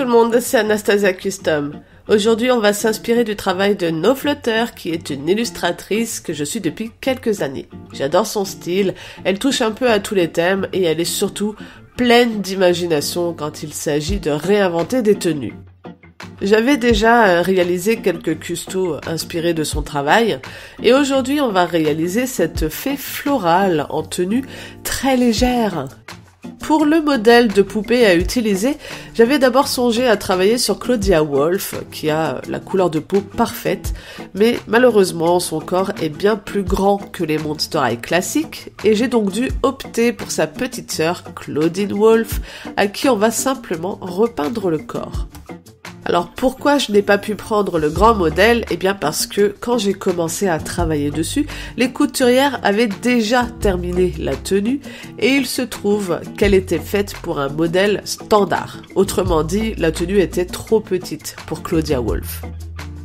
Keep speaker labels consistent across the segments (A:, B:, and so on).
A: Tout le monde, c'est Anastasia Custom. Aujourd'hui, on va s'inspirer du travail de No Flutter, qui est une illustratrice que je suis depuis quelques années. J'adore son style, elle touche un peu à tous les thèmes et elle est surtout pleine d'imagination quand il s'agit de réinventer des tenues. J'avais déjà euh, réalisé quelques custos inspirés de son travail et aujourd'hui on va réaliser cette fée florale en tenue très légère. Pour le modèle de poupée à utiliser, j'avais d'abord songé à travailler sur Claudia Wolf, qui a la couleur de peau parfaite, mais malheureusement son corps est bien plus grand que les Monster High classiques, et j'ai donc dû opter pour sa petite sœur Claudine Wolf, à qui on va simplement repeindre le corps. Alors pourquoi je n'ai pas pu prendre le grand modèle? Eh bien parce que quand j'ai commencé à travailler dessus, les couturières avaient déjà terminé la tenue et il se trouve qu'elle était faite pour un modèle standard. Autrement dit, la tenue était trop petite pour Claudia Wolf.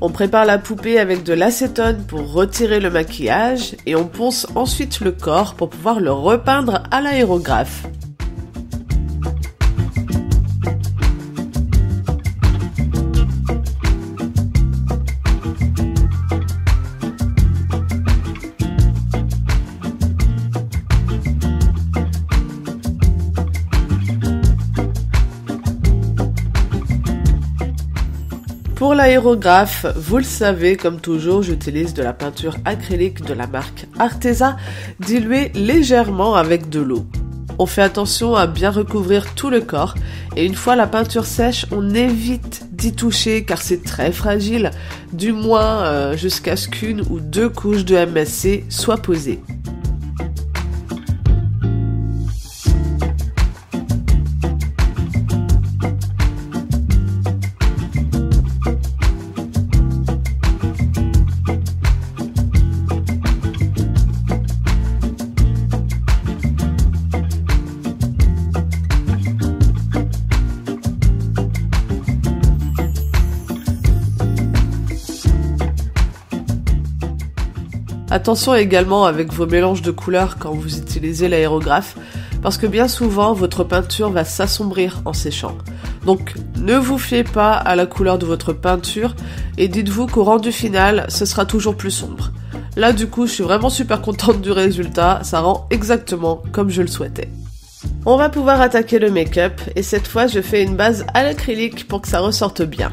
A: On prépare la poupée avec de l'acétone pour retirer le maquillage et on ponce ensuite le corps pour pouvoir le repeindre à l'aérographe. Pour l'aérographe, vous le savez, comme toujours, j'utilise de la peinture acrylique de la marque Arteza, diluée légèrement avec de l'eau. On fait attention à bien recouvrir tout le corps et une fois la peinture sèche, on évite d'y toucher car c'est très fragile, du moins euh, jusqu'à ce qu'une ou deux couches de MSC soient posées. Attention également avec vos mélanges de couleurs quand vous utilisez l'aérographe, parce que bien souvent votre peinture va s'assombrir en séchant. Donc ne vous fiez pas à la couleur de votre peinture et dites-vous qu'au rendu final, ce sera toujours plus sombre. Là du coup, je suis vraiment super contente du résultat, ça rend exactement comme je le souhaitais. On va pouvoir attaquer le make-up et cette fois je fais une base à l'acrylique pour que ça ressorte bien.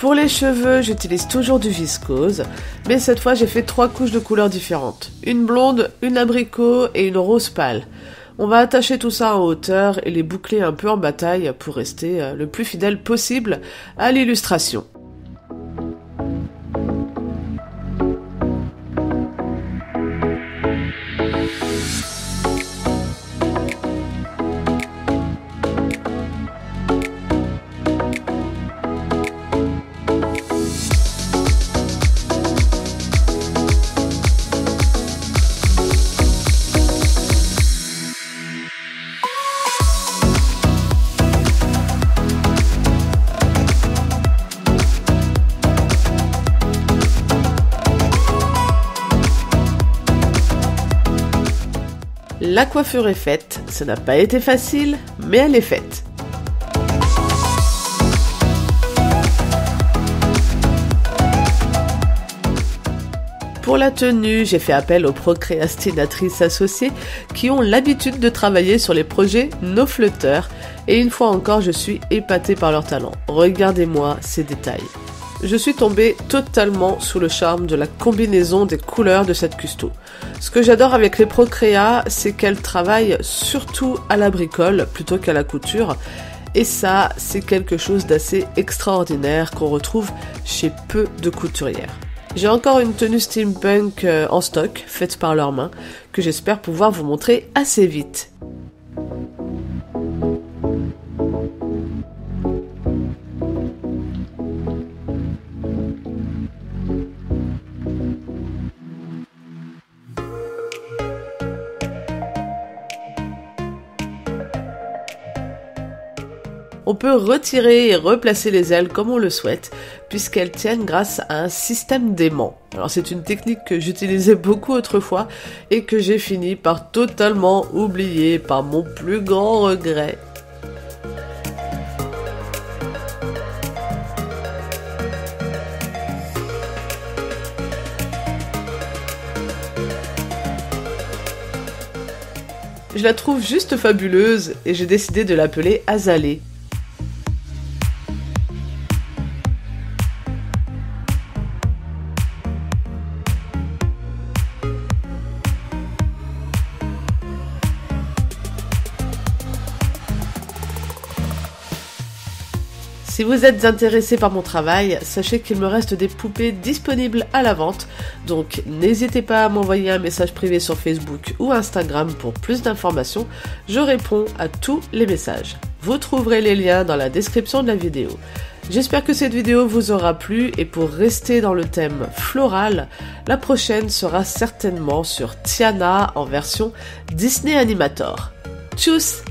A: Pour les cheveux, j'utilise toujours du viscose, mais cette fois j'ai fait trois couches de couleurs différentes. Une blonde, une abricot et une rose pâle. On va attacher tout ça en hauteur et les boucler un peu en bataille pour rester euh, le plus fidèle possible à l'illustration. La coiffure est faite, ça n'a pas été facile, mais elle est faite. Pour la tenue, j'ai fait appel aux procréastinatrices associées qui ont l'habitude de travailler sur les projets No Flutter et une fois encore je suis épatée par leur talent. Regardez-moi ces détails je suis tombée totalement sous le charme de la combinaison des couleurs de cette custo. Ce que j'adore avec les Procréa, c'est qu'elles travaillent surtout à la bricole plutôt qu'à la couture. Et ça, c'est quelque chose d'assez extraordinaire qu'on retrouve chez peu de couturières. J'ai encore une tenue steampunk euh, en stock, faite par leurs mains, que j'espère pouvoir vous montrer assez vite. On peut retirer et replacer les ailes comme on le souhaite, puisqu'elles tiennent grâce à un système d'aimant. Alors c'est une technique que j'utilisais beaucoup autrefois et que j'ai fini par totalement oublier par mon plus grand regret. Je la trouve juste fabuleuse et j'ai décidé de l'appeler Azalée. Si vous êtes intéressé par mon travail, sachez qu'il me reste des poupées disponibles à la vente, donc n'hésitez pas à m'envoyer un message privé sur Facebook ou Instagram pour plus d'informations, je réponds à tous les messages. Vous trouverez les liens dans la description de la vidéo. J'espère que cette vidéo vous aura plu et pour rester dans le thème floral, la prochaine sera certainement sur Tiana en version Disney Animator. Tchuss